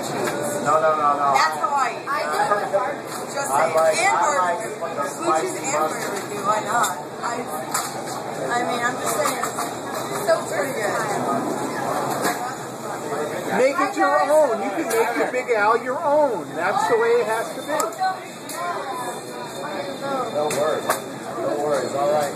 cream cheese. No, no, no, no. That's how I eat. I do with barbecue. Just I saying. like- and I like burger. Blue cheese and mustard. barbecue. Why not? I, I mean, I'm just saying. So Pretty good. Make it your own. You can make your Big Al your own. That's the way it has to be. Oh, no worries. No worries. All right.